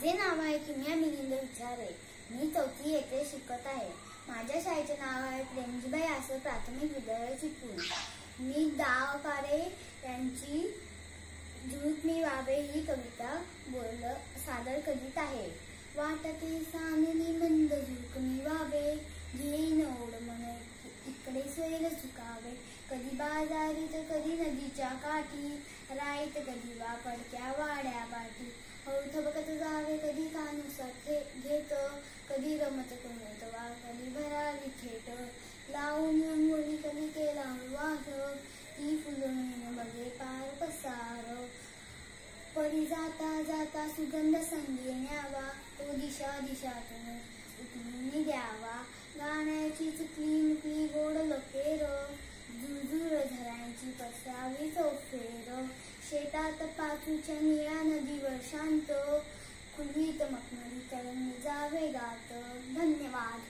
माझे नाव आहे किम्या मिलिंद विचारे. मी चौथी येथे शिकत आहे. माझ्या शाळेचे नाव आहे प्रेमजीबाई आसर प्राथमिक विद्यालय चिपळूण. मी दावकारे यांची झूट मी वावे ही कविता बोल सादर करीत आहे. वाटते सांगली मंद झुक मी वावे घेईन ओढ मन इकडे सैल चुकावे कधी बाजारी तर कधी नदीच्या काठी राईत कधी वापडक्या वाड्या कधी रमत कुमत वा कधी भराली थेट लावून मुली कधी केला वाघ. ती फुलून बघे पार पसार. परी जाता जाता सुगंध संगी न्यावा. तो दिशा दिशातून उठून द्यावा. गाण्याची चुकली मुकली गोड लपेर झुळझुळ झरांची पसरावी चौफेर. शेतात पाचूच्या निळ्या नदीवर शांत. पुढे चमकणारी चरण जावे गात धन्यवाद.